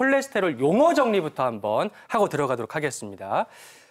콜레스테롤 용어 정리부터 한번 하고 들어가도록 하겠습니다.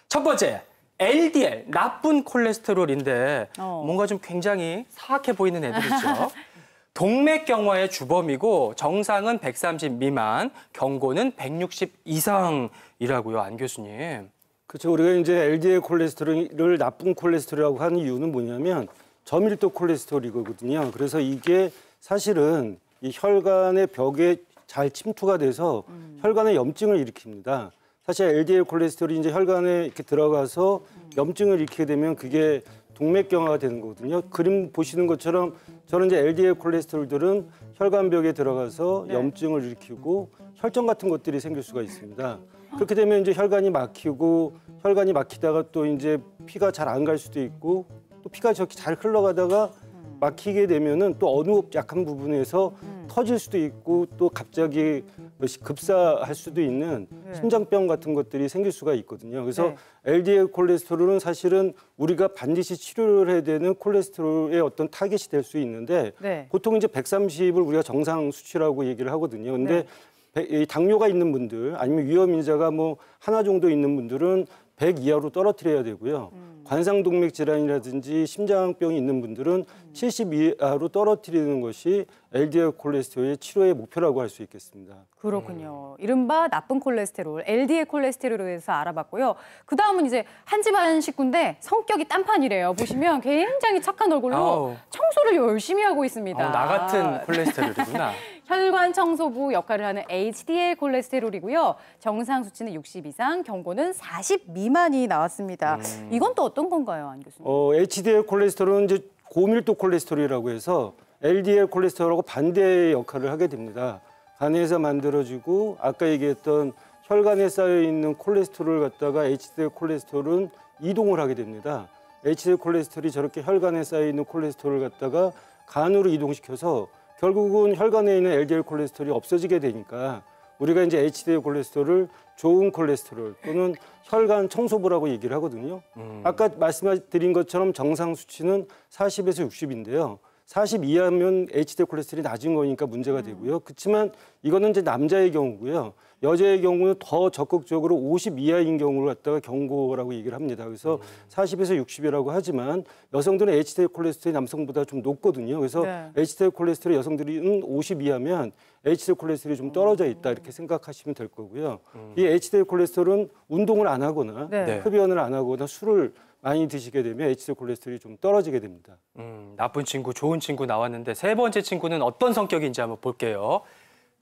첫 번째, LDL, 나쁜 콜레스테롤인데 어. 뭔가 좀 굉장히 사악해 보이는 애들이죠. 동맥경화의 주범이고 정상은 130 미만, 경고는 160 이상이라고요, 안 교수님. 그렇죠. 우리가 이제 LDL 콜레스테롤을 나쁜 콜레스테롤이라고 하는 이유는 뭐냐면 저밀도 콜레스테롤이거든요. 그래서 이게 사실은 이 혈관의 벽에 잘 침투가 돼서 혈관에 염증을 일으킵니다. 사실 LDL 콜레스테롤이 이제 혈관에 이렇게 들어가서 염증을 일으키게 되면 그게 동맥경화가 되는 거거든요. 그림 보시는 것처럼 저는 이제 LDL 콜레스테롤들은 혈관벽에 들어가서 염증을 일으키고 혈전 같은 것들이 생길 수가 있습니다. 그렇게 되면 이제 혈관이 막히고 혈관이 막히다가 또 이제 피가 잘 안 갈 수도 있고 또 피가 저렇게 잘 흘러가다가 막히게 되면은 또 어느 약한 부분에서 터질 수도 있고 또 갑자기 몇이 급사할 수도 있는 심장병 같은 것들이 생길 수가 있거든요. 그래서 네. LDL 콜레스테롤은 사실은 우리가 반드시 치료를 해야 되는 콜레스테롤의 어떤 타겟이 될 수 있는데 네. 보통 이제 130을 우리가 정상 수치라고 얘기를 하거든요. 근데 배- 이 당뇨가 있는 분들 아니면 위험 인자가 뭐 하나 정도 있는 분들은 100 이하로 떨어뜨려야 되고요. 관상동맥 질환이라든지 심장병이 있는 분들은 70 이하로 떨어뜨리는 것이 LDL 콜레스테롤의 치료의 목표라고 할 수 있겠습니다. 그렇군요. 이른바 나쁜 콜레스테롤, LDL 콜레스테롤에 대해서 알아봤고요. 그 다음은 이제 한 집안 식구인데 성격이 딴판이래요. 보시면 굉장히 착한 얼굴로 아우. 청소를 열심히 하고 있습니다. 어, 나 같은 콜레스테롤이구나. 혈관 청소부 역할을 하는 HDL 콜레스테롤이고요. 정상 수치는 60 이상, 경고는 40 미만이 나왔습니다. 이건 또 어떤 건가요, 안 교수님? 어, HDL 콜레스테롤은 이제 고밀도 콜레스테롤이라고 해서 LDL 콜레스테롤하고 반대의 역할을 하게 됩니다. 간에서 만들어지고 아까 얘기했던 혈관에 쌓여 있는 콜레스테롤을 갖다가 HDL 콜레스테롤은 이동을 하게 됩니다. HDL 콜레스테롤이 저렇게 혈관에 쌓여 있는 콜레스테롤을 갖다가 간으로 이동시켜서 결국은 혈관에 있는 LDL 콜레스테롤이 없어지게 되니까 우리가 이제 HDL 콜레스테롤을 좋은 콜레스테롤 또는 혈관 청소부라고 얘기를 하거든요. 아까 말씀드린 것처럼 정상 수치는 40에서 60인데요. 40 이하면 HDL 콜레스테롤이 낮은 거니까 문제가 되고요. 그렇지만 이거는 이제 남자의 경우고요. 여자의 경우는 더 적극적으로 50 이하인 경우를 갖다가 경고라고 얘기를 합니다. 그래서 40에서 60이라고 하지만 여성들은 HDL 콜레스테롤이 남성보다 좀 높거든요. 그래서 네. HDL 콜레스테롤 여성들은 50 이하면 HDL 콜레스테롤이 좀 떨어져 있다 이렇게 생각하시면 될 거고요. 이 HDL 콜레스테롤은 운동을 안 하거나 네. 네. 흡연을 안 하거나 술을 많이 드시게 되면 HDL 콜레스테롤이 좀 떨어지게 됩니다. 음, 나쁜 친구, 좋은 친구 나왔는데 세 번째 친구는 어떤 성격인지 한번 볼게요.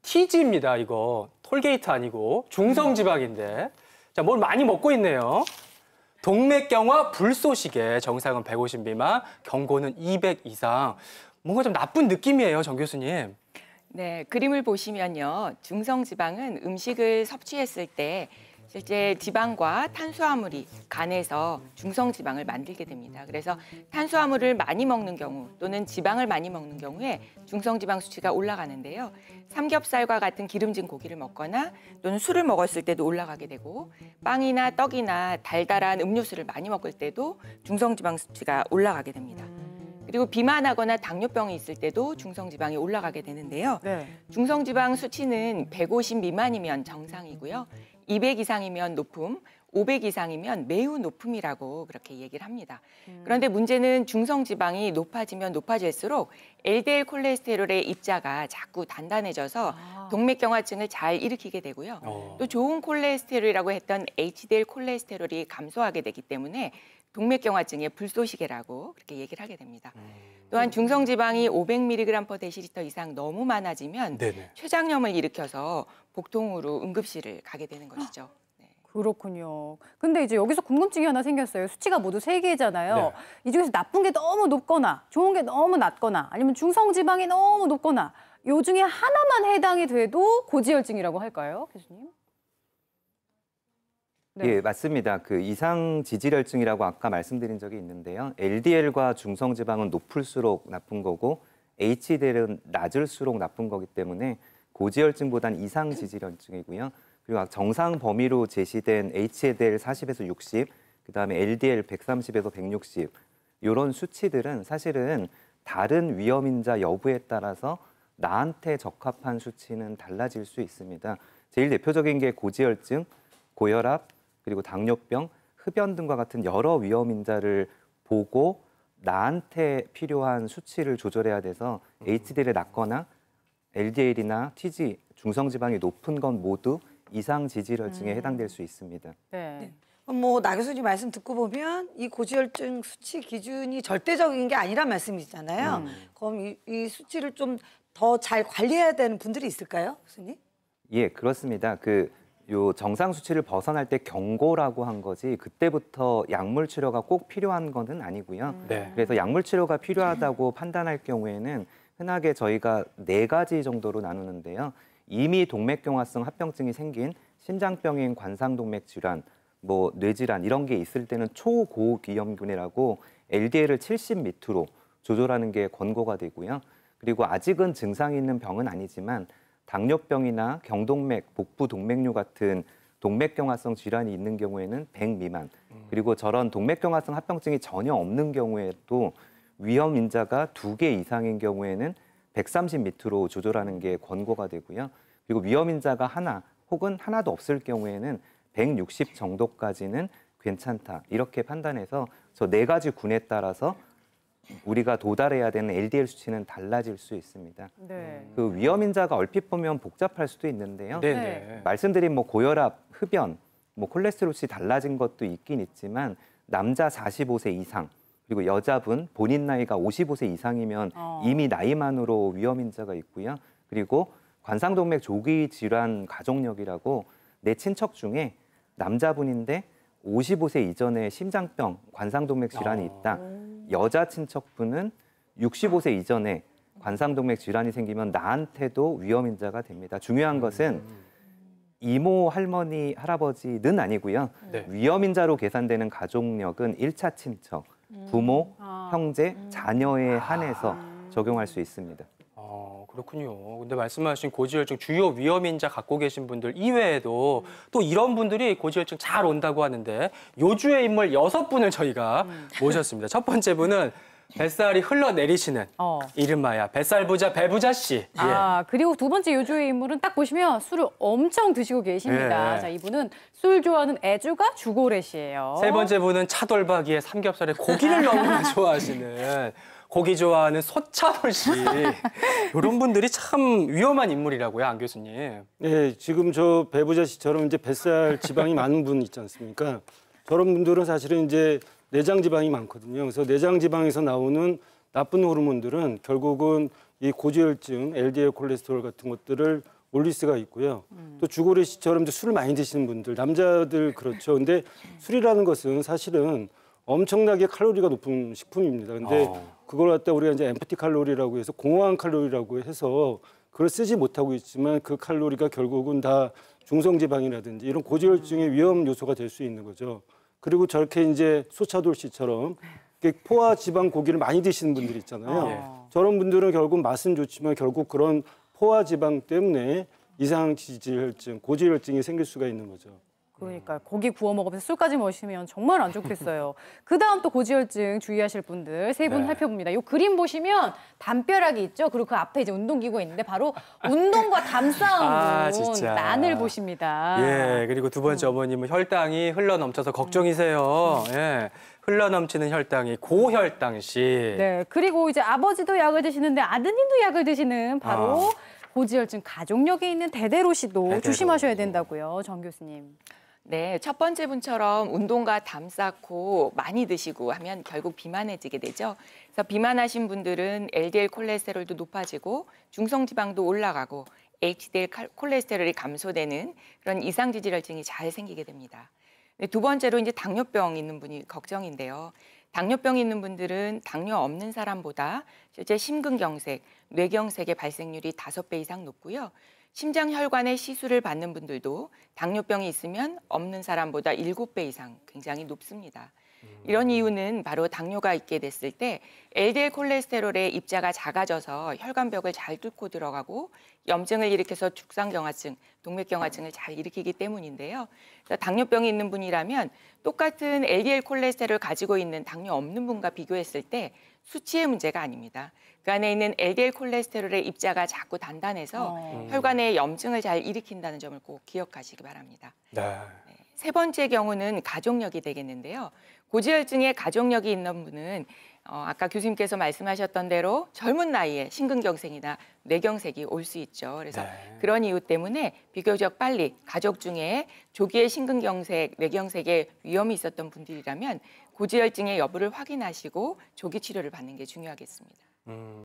TG입니다, 이거. 톨게이트 아니고 중성지방인데. 자, 뭘 많이 먹고 있네요. 동맥경화 불쏘시개 정상은 150 미만, 경고는 200 이상. 뭔가 좀 나쁜 느낌이에요, 정 교수님. 네, 그림을 보시면요. 중성 지방은 음식을 섭취했을 때 실제 지방과 탄수화물이 간에서 중성 지방을 만들게 됩니다. 그래서 탄수화물을 많이 먹는 경우 또는 지방을 많이 먹는 경우에 중성 지방 수치가 올라가는데요. 삼겹살과 같은 기름진 고기를 먹거나 또는 술을 먹었을 때도 올라가게 되고 빵이나 떡이나 달달한 음료수를 많이 먹을 때도 중성 지방 수치가 올라가게 됩니다. 그리고 비만하거나 당뇨병이 있을 때도 중성 지방이 올라가게 되는데요. 네. 중성 지방 수치는 150 미만이면 정상이고요. 200 이상이면 높음, 500 이상이면 매우 높음이라고 그렇게 얘기를 합니다. 그런데 문제는 중성 지방이 높아지면 높아질수록 LDL 콜레스테롤의 입자가 자꾸 단단해져서 동맥경화증을 잘 일으키게 되고요. 어. 또 좋은 콜레스테롤이라고 했던 HDL 콜레스테롤이 감소하게 되기 때문에 동맥경화증의 불쏘시개라고 그렇게 얘기를 하게 됩니다. 또한 중성 지방이 500mg/dL 이상 너무 많아지면 네네. 췌장염을 일으켜서 복통으로 응급실을 가게 되는 것이죠. 네. 그렇군요. 근데 이제 여기서 궁금증이 하나 생겼어요. 수치가 모두 세 개잖아요. 네. 이 중에서 나쁜 게 너무 높거나 좋은 게 너무 낮거나 아니면 중성 지방이 너무 높거나 요 중에 하나만 해당이 돼도 고지혈증이라고 할까요, 교수님? 네. 예, 맞습니다. 그 이상 지질혈증이라고 아까 말씀드린 적이 있는데요. LDL과 중성 지방은 높을수록 나쁜 거고 HDL은 낮을수록 나쁜 거기 때문에 고지혈증보단 이상 지질혈증이고요. 그리고 정상 범위로 제시된 HDL 40에서 60, 그다음에 LDL 130에서 160 이런 수치들은 사실은 다른 위험 인자 여부에 따라서 나한테 적합한 수치는 달라질 수 있습니다. 제일 대표적인 게 고지혈증, 고혈압, 그리고 당뇨병, 흡연 등과 같은 여러 위험 인자를 보고 나한테 필요한 수치를 조절해야 돼서 HDL이 낮거나 LDL이나 TG, 중성지방이 높은 건 모두 이상 지질혈증에 해당될 수 있습니다. 네. 그럼 뭐나 교수님 말씀 듣고 보면 이 고지혈증 수치 기준이 절대적인 게 아니란 말씀이잖아요. 그럼 이, 이 수치를 좀 더 잘 관리해야 되는 분들이 있을까요, 교수님? 예, 그렇습니다. 그 요 정상 수치를 벗어날 때 경고라고 한 거지 그때부터 약물 치료가 꼭 필요한 거는 아니고요. 네. 그래서 약물 치료가 필요하다고 판단할 경우에는 흔하게 저희가 네 가지 정도로 나누는데요. 이미 동맥경화성 합병증이 생긴 심장병인 관상동맥 질환, 뭐 뇌질환 이런 게 있을 때는 초고위험군이라고 LDL을 70 밑으로 조절하는 게 권고가 되고요. 그리고 아직은 증상이 있는 병은 아니지만 당뇨병이나 경동맥, 복부 동맥류 같은 동맥경화성 질환이 있는 경우에는 100 미만, 그리고 저런 동맥경화성 합병증이 전혀 없는 경우에도 위험 인자가 두 개 이상인 경우에는 130 밑으로 조절하는 게 권고가 되고요. 그리고 위험 인자가 하나 혹은 하나도 없을 경우에는 160 정도까지는 괜찮다. 이렇게 판단해서 저 네 가지 군에 따라서 우리가 도달해야 되는 LDL 수치는 달라질 수 있습니다. 네. 그 위험 인자가 얼핏 보면 복잡할 수도 있는데요. 네, 네. 네. 말씀드린 뭐 고혈압, 흡연, 뭐 콜레스테롤 수치 달라진 것도 있긴 있지만 남자 45세 이상 그리고 여자분 본인 나이가 55세 이상이면 어. 이미 나이만으로 위험 인자가 있고요. 그리고 관상동맥 조기 질환 가족력이라고 내 친척 중에 남자분인데 55세 이전에 심장병, 관상동맥 질환이 있다. 여자 친척분은 65세 이전에 관상동맥 질환이 생기면 나한테도 위험 인자가 됩니다. 중요한 것은 이모, 할머니, 할아버지는 아니고요. 네. 위험 인자로 계산되는 가족력은 일차 친척, 부모, 아. 형제, 자녀에 한해서 적용할 수 있습니다. 어, 그렇군요. 근데 말씀하신 고지혈증 주요 위험인자 갖고 계신 분들 이외에도 또 이런 분들이 고지혈증 잘 온다고 하는데 요주의 인물 여섯 분을 저희가 모셨습니다. 첫 번째 분은 뱃살이 흘러내리시는 어. 이름하야 뱃살 부자 배부자 씨. 예. 아, 그리고 두 번째 요조의 인물은 딱 보시면 술을 엄청 드시고 계십니다. 예. 자, 이분은 술 좋아하는 애주가 주고래 씨예요. 세 번째 분은 차돌박이에 삼겹살에 고기를 너무나 좋아하시는 고기 좋아하는 소차돌 씨. 이런 분들이 참 위험한 인물이라고요, 안 교수님. 네, 지금 저 배부자 씨처럼 이제 뱃살 지방이 많은 분 있지 않습니까? 저런 분들은 사실은 이제 내장 지방이 많거든요. 그래서 내장 지방에서 나오는 나쁜 호르몬들은 결국은 이 고지혈증, LDL 콜레스테롤 같은 것들을 올릴 수가 있고요. 또 주고래 씨처럼 이제 술을 많이 드시는 분들, 남자들 그렇죠. 근데 술이라는 것은 사실은 엄청나게 칼로리가 높은 식품입니다. 근데 어. 그걸 갖다 우리가 이제 엠프티 칼로리라고 해서 공허한 칼로리라고 해서 그걸 쓰지 못하고 있지만 그 칼로리가 결국은 다 중성지방이라든지 이런 고지혈증의 위험 요소가 될 수 있는 거죠. 그리고 저렇게 이제 소차돌 씨처럼 포화 지방 고기를 많이 드시는 분들 있잖아요. 예. 저런 분들은 결국 맛은 좋지만 결국 그런 포화 지방 때문에 이상 지질혈증, 고지혈증이 생길 수가 있는 거죠. 그러니까 고기 구워 먹으면서 술까지 마시면 정말 안 좋겠어요. 그 다음 또 고지혈증 주의하실 분들 세분 네. 살펴봅니다. 이 그림 보시면 담벼락이 있죠. 그리고 그 앞에 이제 운동기구가 있는데 바로 운동과 담 싸움 아. 난을 보십니다. 예, 그리고 두 번째 어머님은 혈당이 흘러 넘쳐서 걱정이세요. 예. 흘러 넘치는 혈당이 고혈당 씨. 네, 그리고 이제 아버지도 약을 드시는데 아드님도 약을 드시는 바로 고지혈증 가족력에 있는 대대로 씨도 대대로. 조심하셔야 된다고요, 정 교수님. 네, 첫 번째 분처럼 운동과 담 쌓고 많이 드시고 하면 결국 비만해지게 되죠. 그래서 비만하신 분들은 LDL 콜레스테롤도 높아지고 중성 지방도 올라가고 HDL 칼- 콜레스테롤이 감소되는 그런 이상 지질혈증이 잘 생기게 됩니다. 네, 두 번째로 이제 당뇨병 있는 분이 걱정인데요. 당뇨병 있는 분들은 당뇨 없는 사람보다 실제 심근경색, 뇌경색의 발생률이 다섯 배 이상 높고요. 심장 혈관의 시술을 받는 분들도 당뇨병이 있으면 없는 사람보다 일곱 배 이상 굉장히 높습니다. 이런 이유는 바로 당뇨가 있게 됐을 때 LDL 콜레스테롤의 입자가 작아져서 혈관벽을 잘 뚫고 들어가고 염증을 일으켜서 죽상경화증, 동맥경화증을 잘 일으키기 때문인데요. 당뇨병이 있는 분이라면 똑같은 LDL 콜레스테롤 가지고 있는 당뇨 없는 분과 비교했을 때 수치의 문제가 아닙니다. 그 안에 있는 LDL 콜레스테롤의 입자가 자꾸 단단해서 어. 혈관에 염증을 잘 일으킨다는 점을 꼭 기억하시기 바랍니다. 네. 세 번째 경우는 가족력이 되겠는데요. 고지혈증에 가족력이 있는 분은 어, 아까 교수님께서 말씀하셨던 대로 젊은 나이에 심근경색이나 뇌경색이 올 수 있죠. 그래서 네. 그런 이유 때문에 비교적 빨리 가족 중에 조기에 심근경색, 뇌경색의 위험이 있었던 분들이라면 고지혈증의 여부를 확인하시고 조기 치료를 받는 게 중요하겠습니다. 음.